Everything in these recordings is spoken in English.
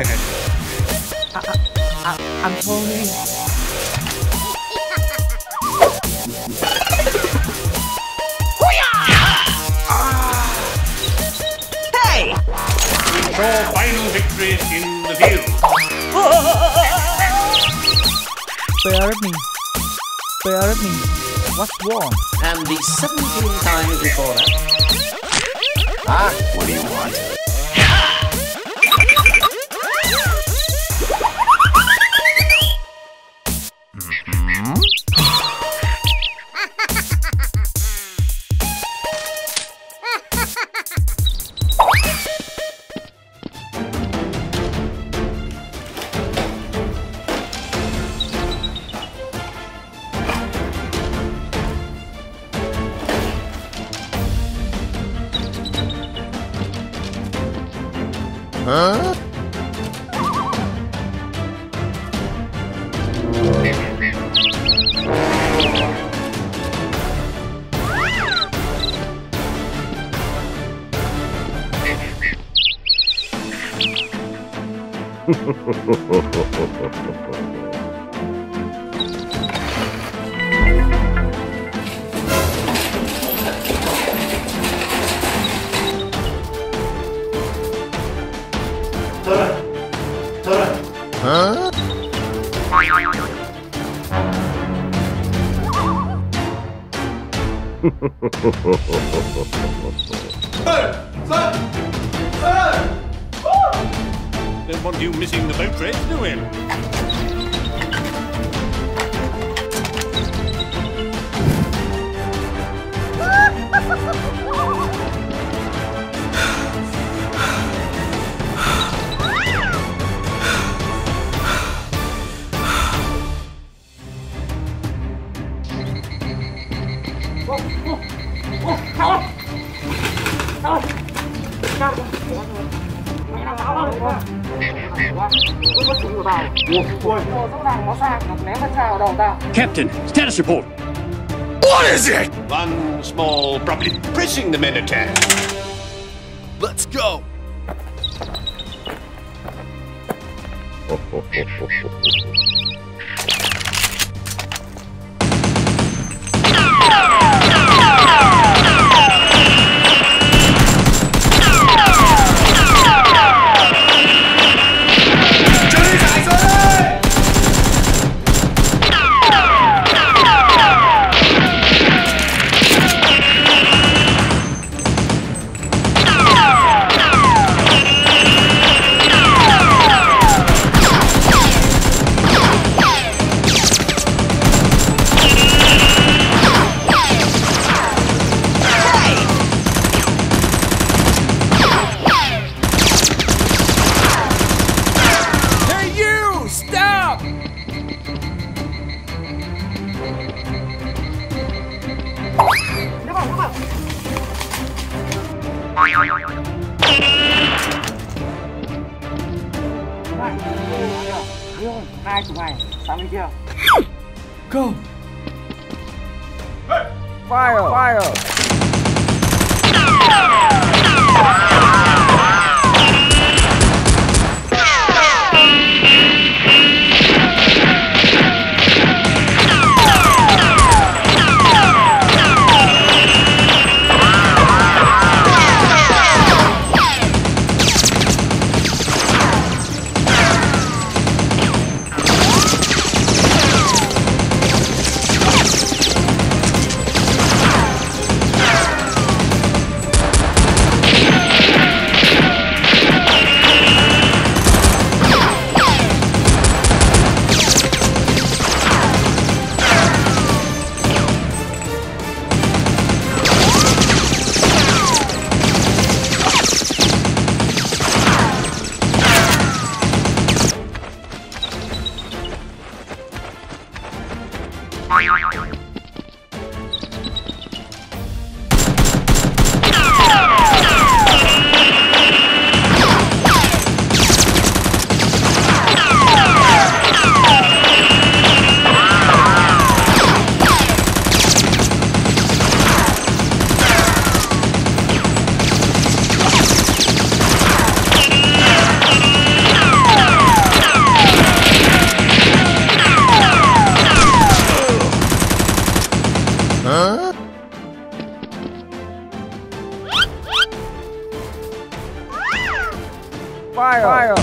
I'm Tony. Hey! final victory in the field. Spare me. Spare me. What's wrong? And the 17 times before that. Ah, what do you want? Huh? Don't want you missing the boat race, do we? Captain, status report. What is it? One small problem. Pressing the men attack. Let's go. Go! Fire! Fire! Fire! Fire!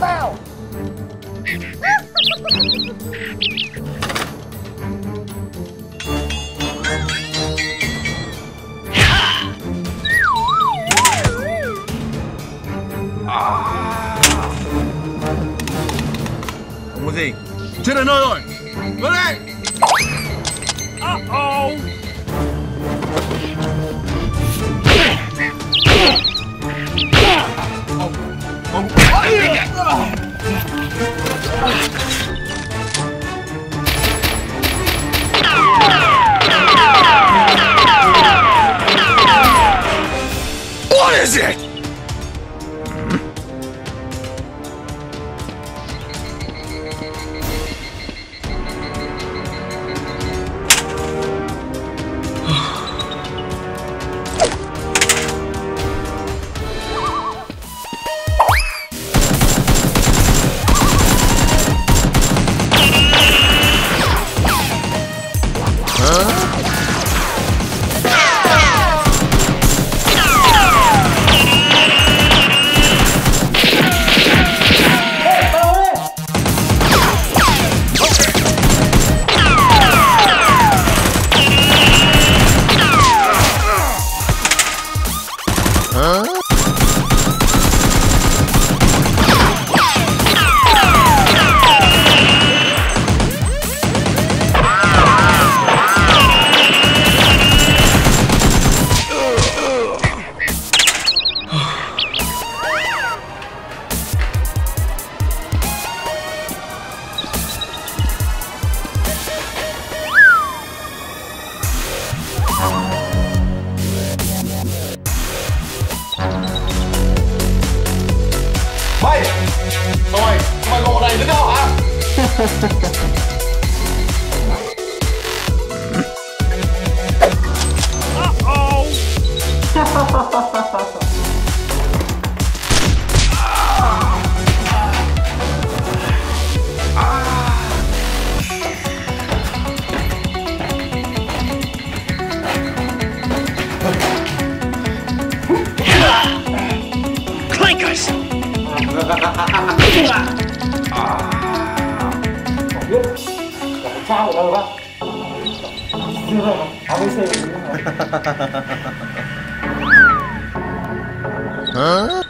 cho tao. Không có gì. Chết đến nơi rồi. Lên đây sao đâu đó. Chưa, không Huh?